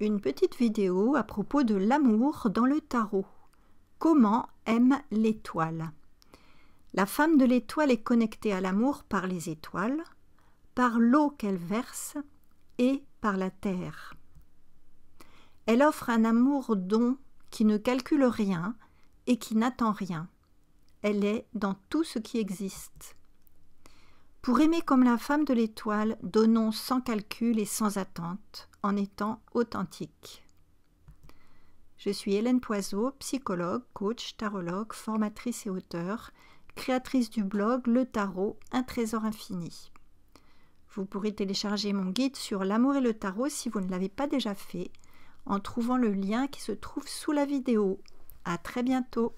une petite vidéo à propos de l'amour dans le tarot. Comment aime l'étoile? La femme de l'étoile est connectée à l'amour par les étoiles, par l'eau qu'elle verse et par la terre. Elle offre un amour don qui ne calcule rien et qui n'attend rien. Elle est dans tout ce qui existe. Pour aimer comme la femme de l'étoile, donnons sans calcul et sans attente, en étant authentique. Je suis Hélène Poiseau, psychologue, coach, tarologue, formatrice et auteure, créatrice du blog Le Tarot, un trésor infini. Vous pourrez télécharger mon guide sur l'amour et le tarot si vous ne l'avez pas déjà fait, en trouvant le lien qui se trouve sous la vidéo. À très bientôt!